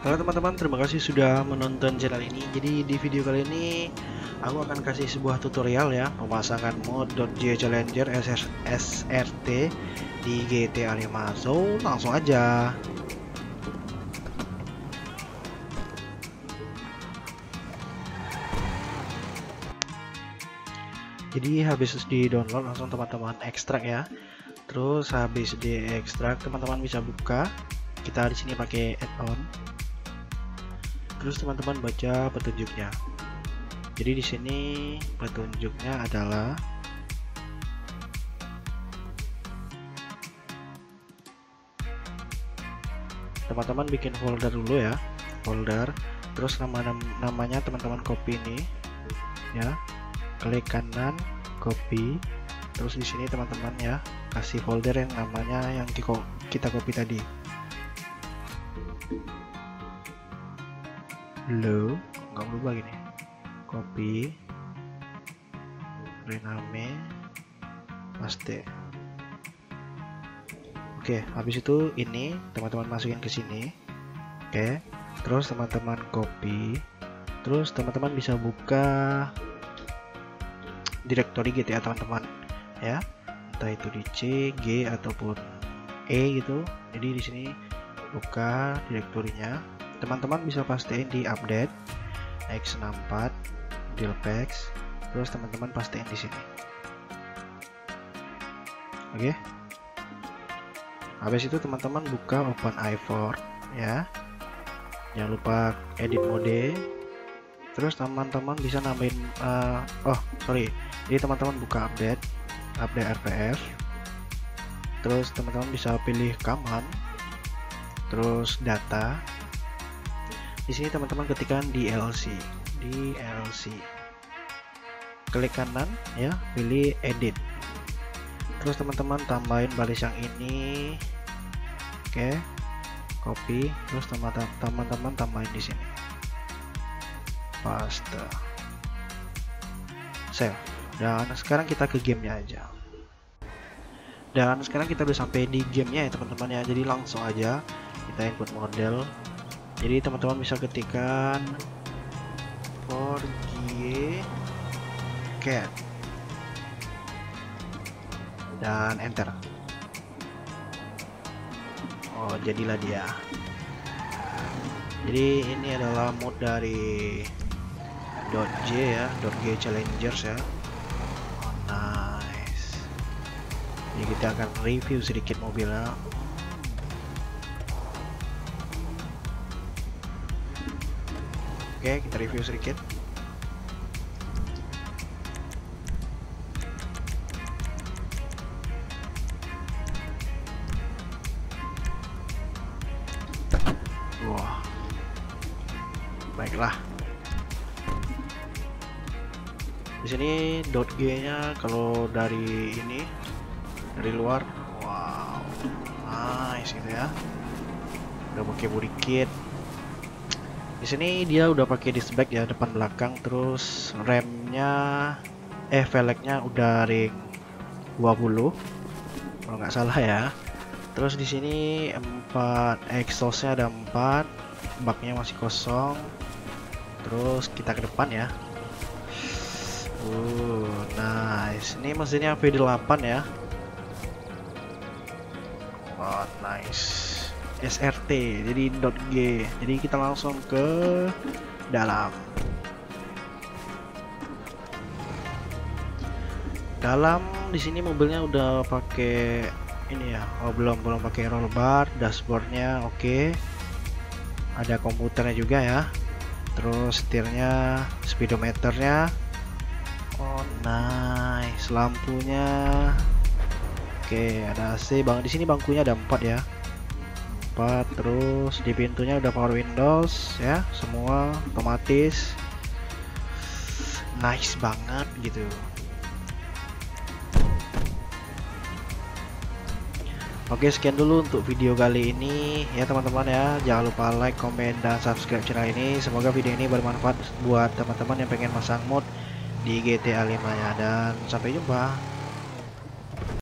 Halo teman-teman, terima kasih sudah menonton channel ini. Jadi di video kali ini aku akan kasih sebuah tutorial ya pemasangan mod .j Challenger SRT di GTA 5. So, langsung aja. Jadi habis di download langsung teman-teman ekstrak ya. Terus habis di ekstrak teman-teman bisa buka. Kita di sini pakai add-on. Terus teman-teman baca petunjuknya. Jadi di sini petunjuknya adalah teman-teman bikin folder dulu ya. Folder. Terus nama namanya teman-teman copy ini ya. Klik kanan copy. Terus di sini teman-teman ya kasih folder yang namanya yang kita copy tadi lo nggak berubah gini. Copy rename paste. Oke habis itu ini teman-teman masukin ke sini. Oke terus teman-teman copy terus teman-teman bisa buka directory GTA teman-teman. Ya entah itu di C, G ataupun E gitu. Jadi di sini buka direktorinya. Teman-teman bisa pastiin di update. X64 dealpacks terus teman-teman pastiin di sini. Oke. Okay. habis itu teman-teman buka open i4 ya. Jangan lupa edit mode. Terus teman-teman bisa nambahin uh, oh sorry. Jadi teman-teman buka update update RPF terus teman-teman bisa pilih command terus data. Di sini teman-teman ketikkan DLC DLC klik kanan ya. Pilih edit. Terus teman-teman tambahin baris yang ini. Oke. Copy. Terus teman-teman tambahin di sini. Paste. Save. Dan sekarang kita ke gamenya aja. Dan sekarang kita udah sampai di gamenya ya teman-teman ya. Jadi langsung aja kita input model. Jadi teman-teman bisa ketikkan forgie cat. Dan enter. Oh jadilah dia. Jadi ini adalah mod dari .j ya .g challengers ya. Nice. Jadi kita akan review sedikit mobilnya Oke, kita review sedikit. Wah. Baiklah. Di sini .g-nya kalau dari ini dari luar wow. Nice gitu ya. Udah pakai body kit di sini dia udah pakai disc brake ya depan belakang. Terus remnya eh velgnya udah ring 20 kalau nggak salah ya. Terus di sini empat exhaustnya ada empat baknya masih kosong. Terus kita ke depan ya. Uh nice. Ini mesinnya V8 ya. Oh nice SRT jadi .g. Jadi kita langsung ke dalam. Dalam di sini mobilnya udah pakai ini ya. Oh belum belum pakai roll bar dashboardnya oke. Okay. ada komputernya juga ya. Terus setirnya speedometernya. Oh nice. Lampunya. Oke okay, ada AC bang di sini bangkunya ada empat ya terus di pintunya udah power windows ya semua otomatis. Nice banget gitu. Oke sekian dulu untuk video kali ini ya teman-teman ya. Jangan lupa like, komen, dan subscribe channel ini. Semoga video ini bermanfaat buat teman-teman yang pengen masang mod di GTA 5 nya dan sampai jumpa